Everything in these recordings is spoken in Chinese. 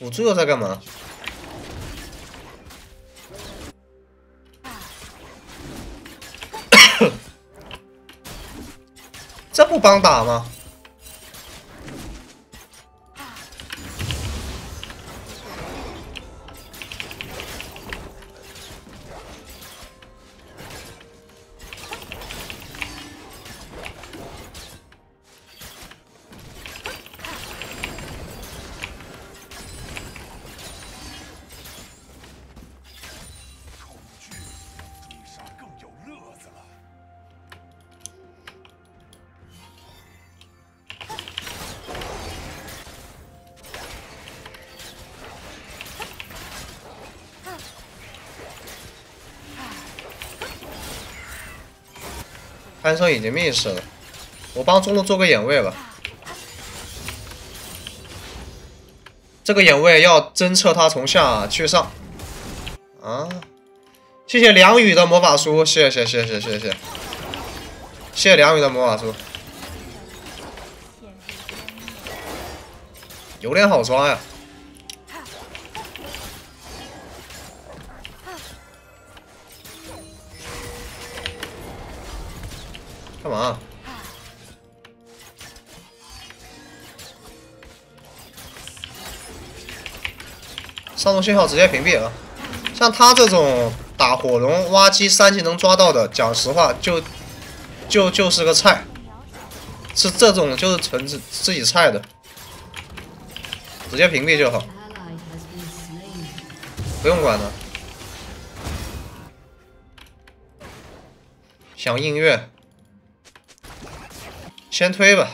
辅助又在干嘛？这不帮打吗？潘生已经密室了，我帮中路做个眼位吧。这个眼位要侦测他从下去上。啊，谢谢梁宇的魔法书，谢谢谢谢谢谢，谢谢梁宇的魔法书，有点好抓呀。干上路信号直接屏蔽了。像他这种打火龙、挖机三技能抓到的，讲实话就就就是个菜，是这种就是纯自自己菜的，直接屏蔽就好，不用管了。想音乐，先推吧。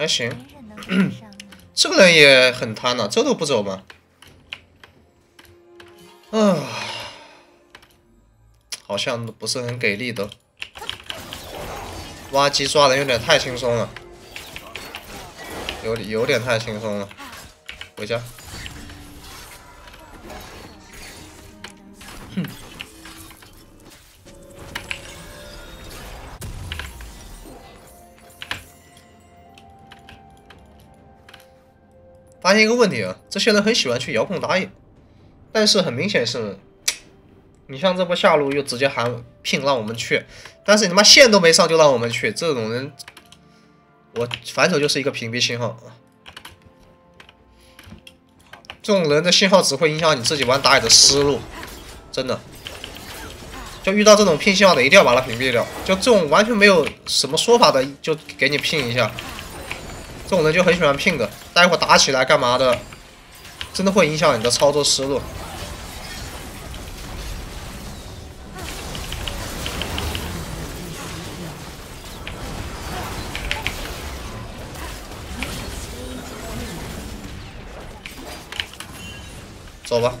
还行。这个人也很贪呐、这都不走吗？啊，好像不是很给力的。挖机抓人有点太轻松了，有有点太轻松了。回家。发现一个问题啊，这些人很喜欢去遥控打野，但是很明显是，你像这波下路又直接喊聘让我们去，但是你他妈线都没上就让我们去，这种人，我反手就是一个屏蔽信号啊。这种人的信号只会影响你自己玩打野的思路，真的。就遇到这种聘信号的，一定要把他屏蔽掉。就这种完全没有什么说法的，就给你聘一下。这种人就很喜欢聘的，待会打起来干嘛的，真的会影响你的操作思路。走吧，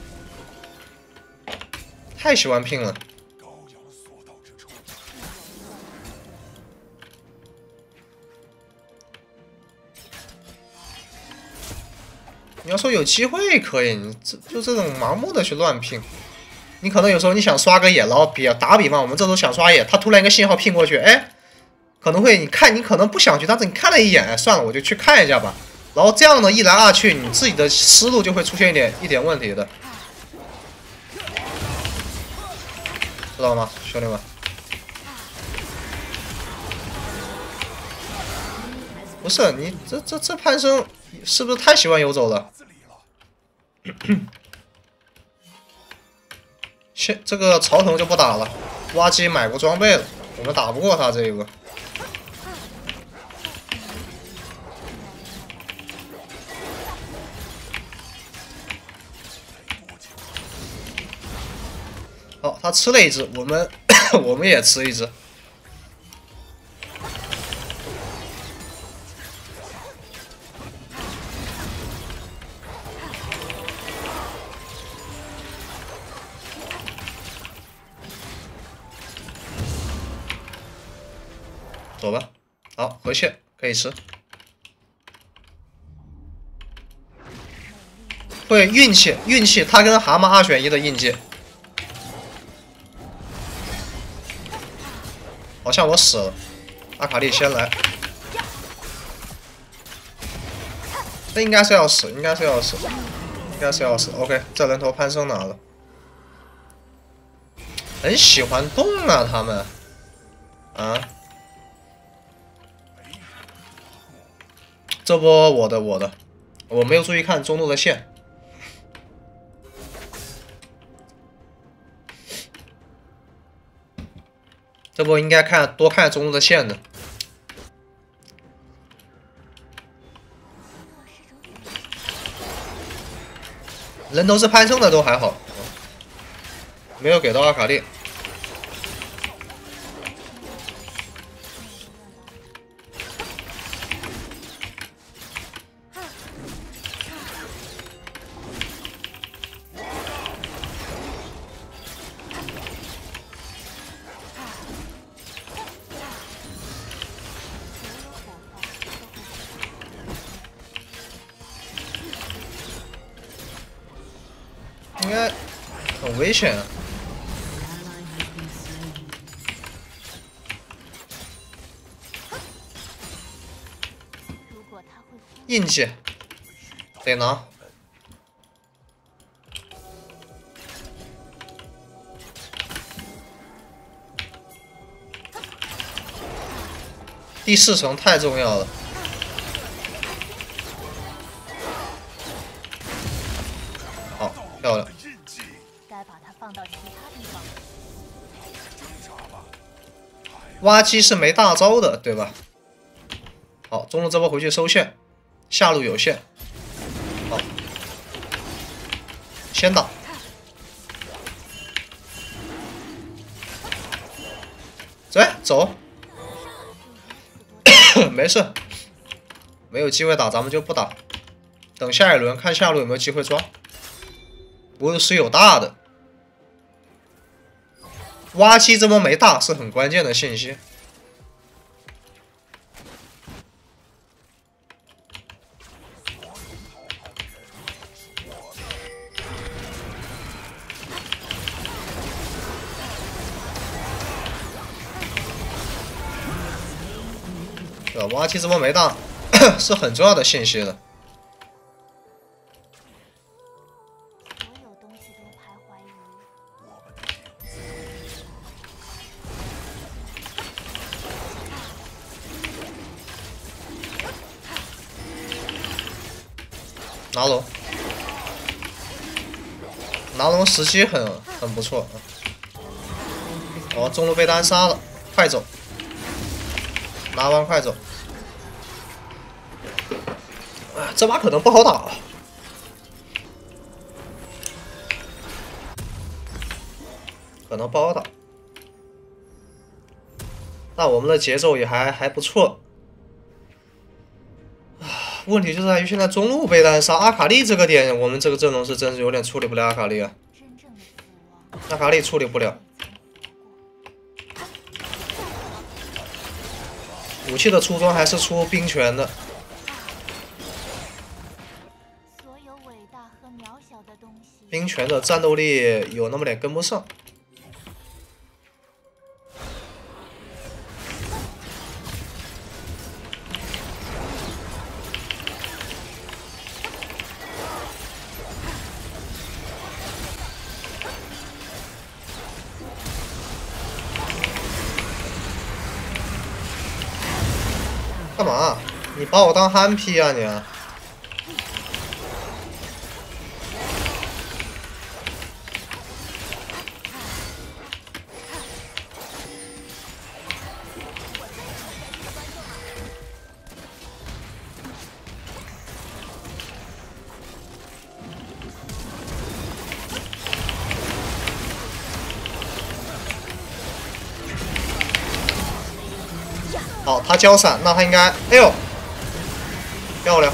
太喜欢 ping 了。你要说有机会可以，你这就这种盲目的去乱拼，你可能有时候你想刷个野，然后比打比方，我们这时候想刷野，他突然一个信号拼过去，哎，可能会你看你可能不想去，但是你看了一眼，哎，算了，我就去看一下吧。然后这样呢一来二去，你自己的思路就会出现一点一点问题的，知道吗，兄弟们？不是你这这这潘生是不是太喜欢游走了？子里了。现这个曹腾就不打了，挖机买过装备了，我们打不过他这一个。好，他吃了一只，我们 我们也吃一只。回去可以吃。对，运气，运气，他跟蛤蟆二选一的印记。好像我死了，阿卡丽先来。这应该是要死，应该是要死，应该是要死。OK，这人头攀升拿了。很喜欢动啊，他们。啊。这波我的我的，我没有注意看中路的线。这波应该看多看中路的线的。人头是攀升的都还好，没有给到阿卡丽。应该很危险啊。印记得拿。第四层太重要了。挖机是没大招的，对吧？好，中路这波回去收线，下路有线。好，先打。走，走。没事，没有机会打咱们就不打，等下一轮看下路有没有机会抓。不是有大的，挖机这波没大是很关键的信息。对吧？挖机这波没大 是很重要的信息的。拿龙，拿龙时机很很不错啊。哦，中路被单杀了，快走，拿完快走。啊，这把可能不好打。可能不好打，那我们的节奏也还还不错。问题就在于现在中路被单杀，阿卡丽这个点，我们这个阵容是真是有点处理不了阿卡丽啊，真正的。阿卡丽处理不了。武器的初衷还是出冰拳的，冰拳的战斗力有那么点跟不上。把我当憨批啊你？好，他交闪，那他应该，哎呦，漂亮。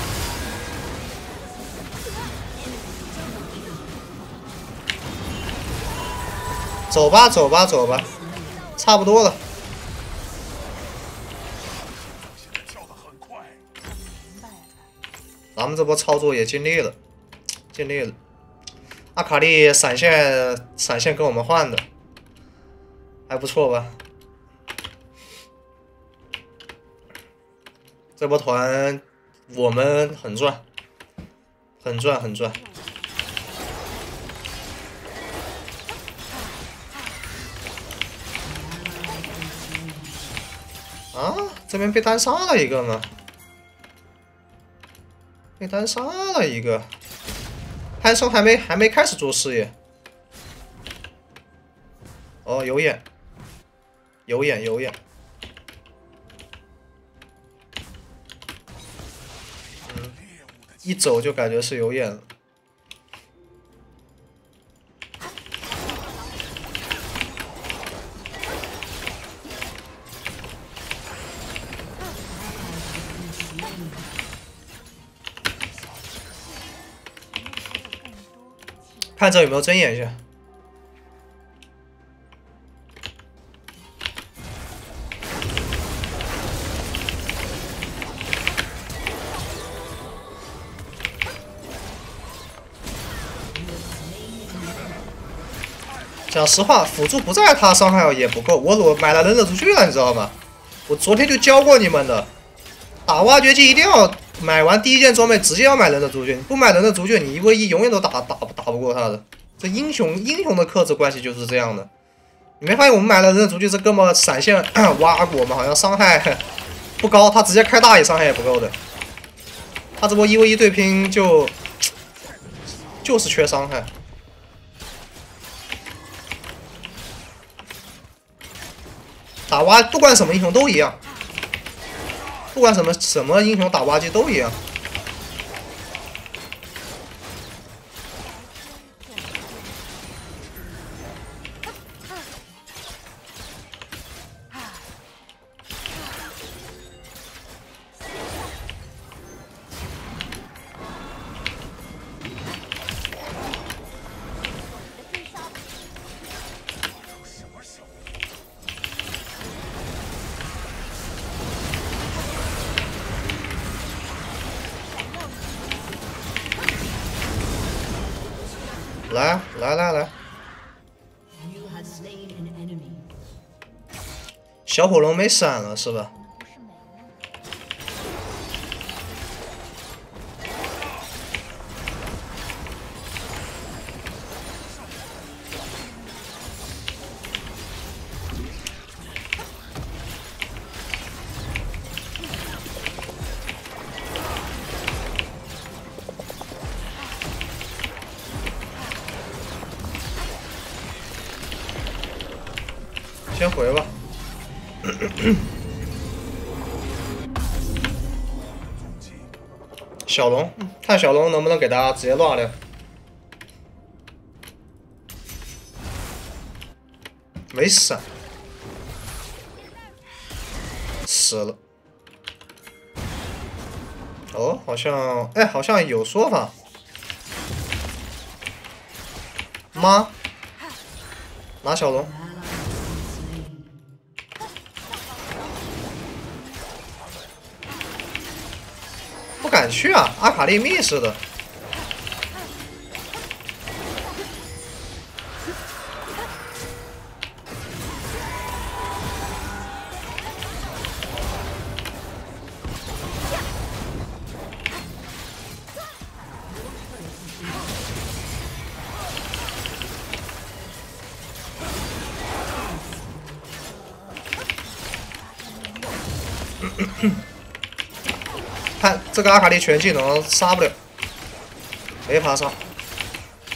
走吧走吧走吧，差不多了。咱们这波操作也尽力了尽力了，阿卡丽闪现闪现跟我们换的。还不错吧。这波团。我们很赚，很赚很赚。啊，这边被单杀了一个呢？被单杀了一个，潘松还没还没开始做事业。哦，有眼，有眼有眼。一走就感觉是有眼了。看这有没有睁眼一下。讲实话，辅助不在，他伤害也不够。我我买了忍者族具了，你知道吗？我昨天就教过你们的，打挖掘机一定要买完第一件装备，直接要买忍者族具。你不买忍者族具，你一 v 一永远都打打打不过他的。这英雄英雄的克制关系就是这样的。你没发现我们买了忍者族具，这哥们闪现 挖过吗？好像伤害 不高，他直接开大也伤害也不够的。他这波一 v 一对拼就 就是缺伤害。打挖不管什么英雄都一样，不管什么什么英雄打挖机都一样。小火龙没闪了是吧？小龙，看小龙能不能给他直接乱掉。没闪，死了。哦，好像，哎，好像有说法。妈，拿小龙。去啊，阿卡丽密似的。阿卡丽全技能杀不了，没法杀，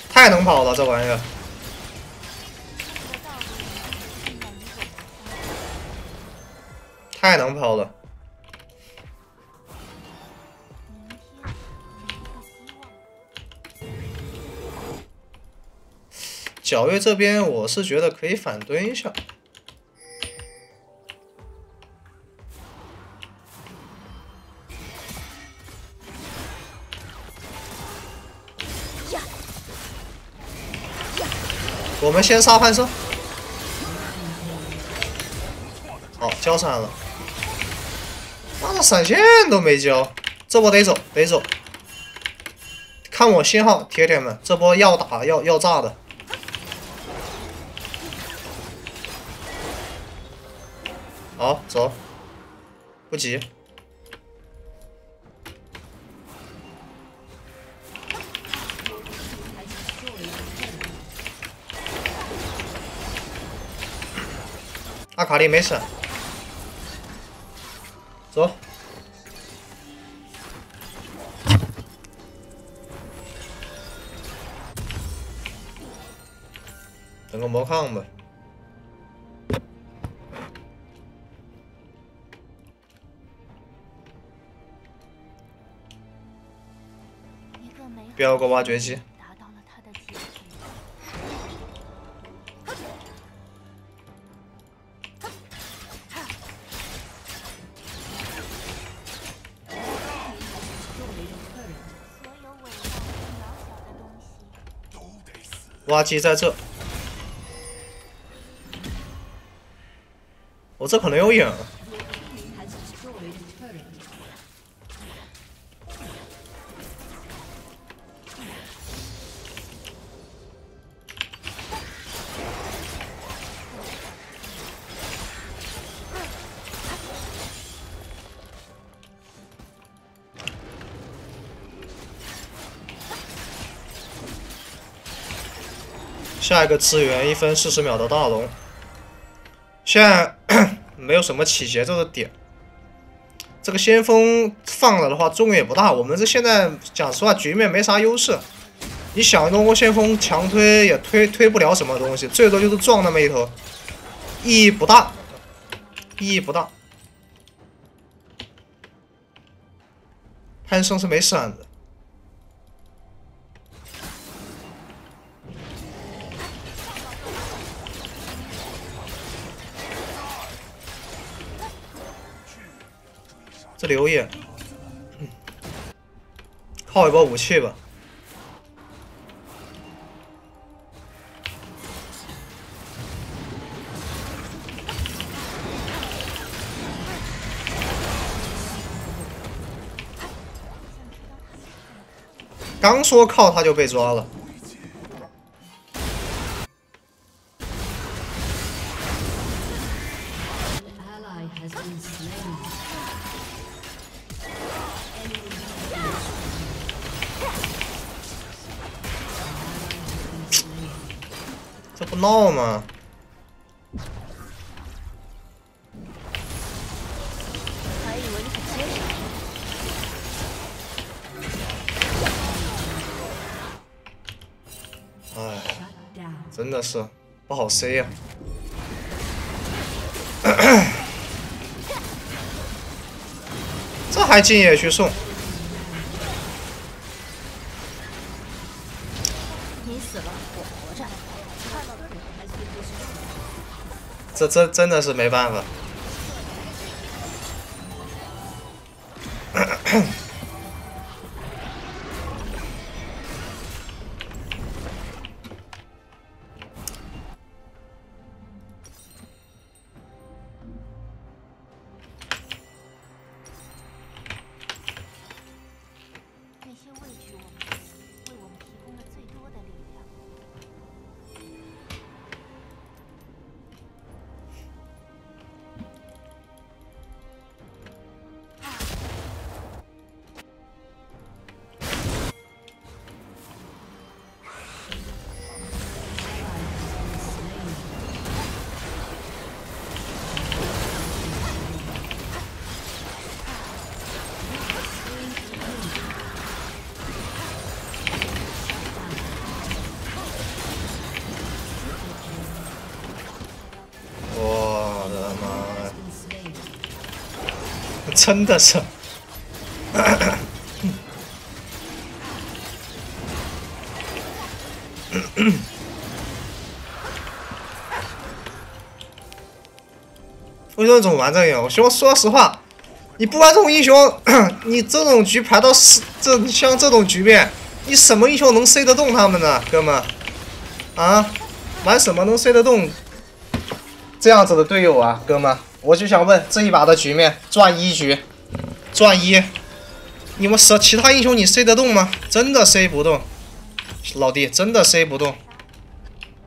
太能跑了这玩意儿。太能跑了，皎月这边我是觉得可以反蹲一下。我们先杀幻兽。好，交闪了。妈的，闪现都没交，这波得走，得走。看我信号，铁铁们，这波要打要要炸的。好，走，不急。阿卡丽没事，走。整个魔抗吧。标个挖掘机，挖机在这。我这可能有影，下一个支援一分四十秒的大龙。现在 没有什么起节奏的点，这个先锋放了的话作用也不大。我们这现在讲实话局面没啥优势，你想通过先锋强推也推推不了什么东西，最多就是撞那么一头，意义不大，意义不大。潘胜是没闪的。这留野，嗯靠一波武器吧。刚说靠他就被抓了，闹吗？哎，真的是不好 c 呀。这还进野区送。你死了，我活着。这这真的是没办法。真的是，为什么总玩这个英雄？我说实话，你不玩这种英雄，你这种局排到四，这像这种局面，你什么英雄能 C 得动他们呢，哥们？啊，玩什么能 C 得动这样子的队友啊，哥们？我就想问，这一把的局面赚一局，赚一，你们是其他英雄你塞得动吗？真的塞不动，老弟真的塞不动，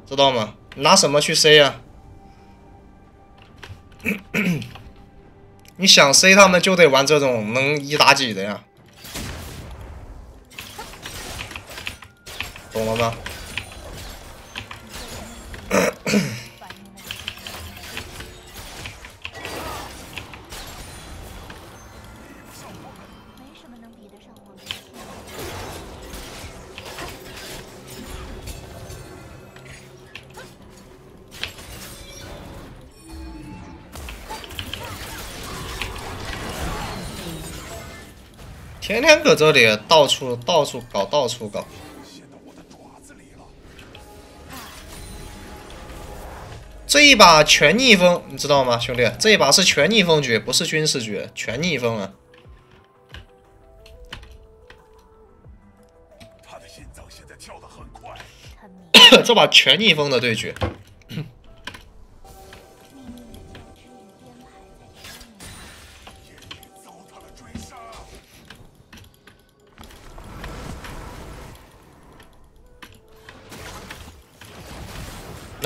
知道吗？拿什么去塞呀、你想塞他们就得玩这种能一打几的呀，懂了吗？天天搁这里到处到处搞，到处搞。陷到我的爪子里了。这一把全逆风，你知道吗，兄弟？这一把是全逆风局，不是军事局，全逆风啊！他的心脏现在跳得很快，这把全逆风的对决，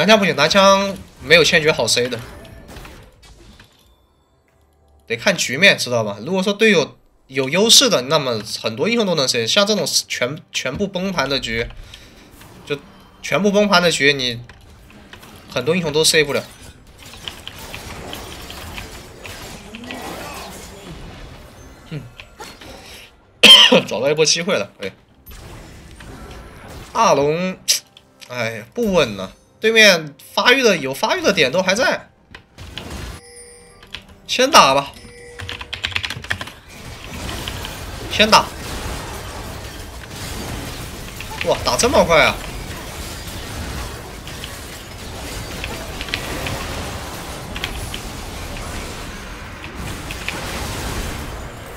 南枪不行，拿枪没有千珏好塞的，得看局面，知道吧？如果说队友有优势的，那么很多英雄都能塞。像这种全全部崩盘的局，就全部崩盘的局，你很多英雄都塞不了。找到一波机会了，哎，大龙，哎呀，不稳了。对面发育的有发育的点都还在，先打吧，先打。哇，打这么快啊！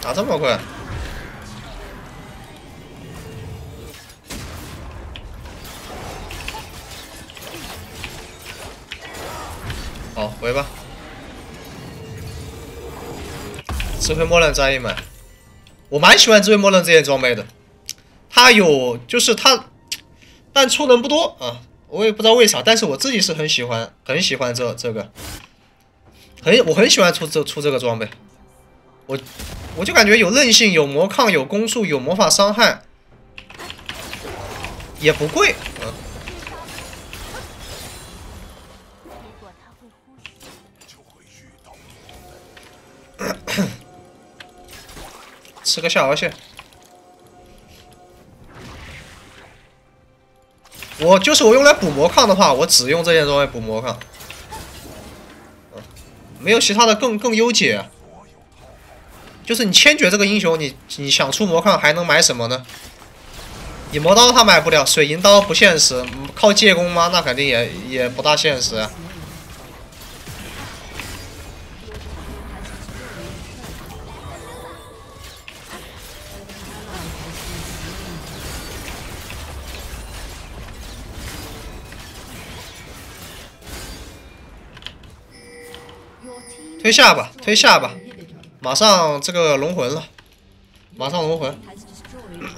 打这么快，好，回吧。智慧默认再一买，我蛮喜欢智慧默认这件装备的。它有，就是它，但出人不多啊，我也不知道为啥，但是我自己是很喜欢，很喜欢这这个，很我很喜欢出这出这个装备。我我就感觉有韧性，有魔抗，有攻速，有魔法伤害，也不贵，嗯。吃个下颚线。我就是我用来补魔抗的话，我只用这件装备补魔抗，嗯，没有其他的更更优解。就是你千珏这个英雄，你你想出魔抗还能买什么呢？你魔刀他买不了，水银刀不现实，靠借攻吗？那肯定也也不大现实啊。推下吧，推下吧，马上这个龙魂了，马上龙魂。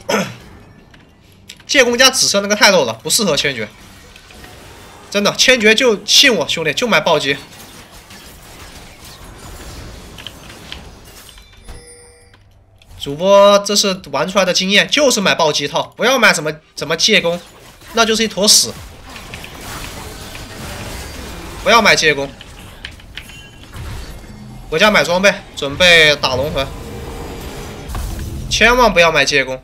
借攻加紫色那个太漏了，不适合千珏。真的，千珏就信我兄弟，就买暴击。主播这是玩出来的经验，就是买暴击套，不要买什么什么借攻，那就是一坨屎。不要买借攻，回家买装备，准备打龙魂。千万不要买借弓。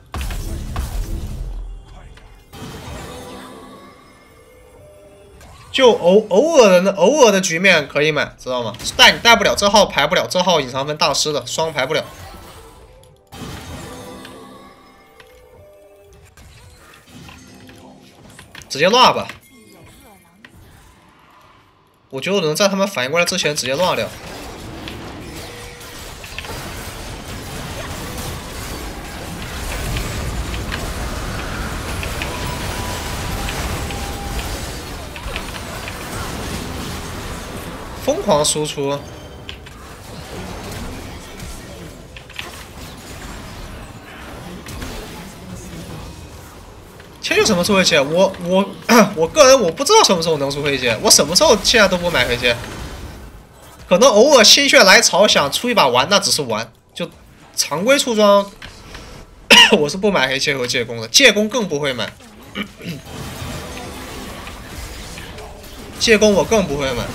就偶偶尔的偶尔的局面可以买，知道吗？带你带不了这号排不了，这号隐藏分大师的双排不了。直接乱吧，我觉得我能在他们反应过来之前直接乱掉。狂输出！钱有什么出会切？我我 我个人我不知道什么时候能出黑切。我什么时候现在都不买黑切，可能偶尔心血来潮想出一把玩，那只是玩。就常规出装，我是不买黑切和借弓的，借弓更不会买，借弓我更不会买。